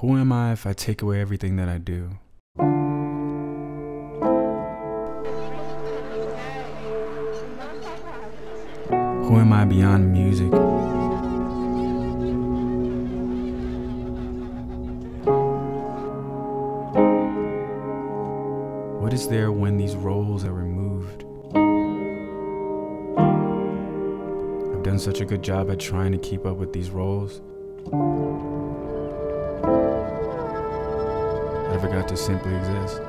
Who am I if I take away everything that I do? Who am I beyond music? What is there when these roles are removed? I've done such a good job at trying to keep up with these roles. I forgot to simply exist.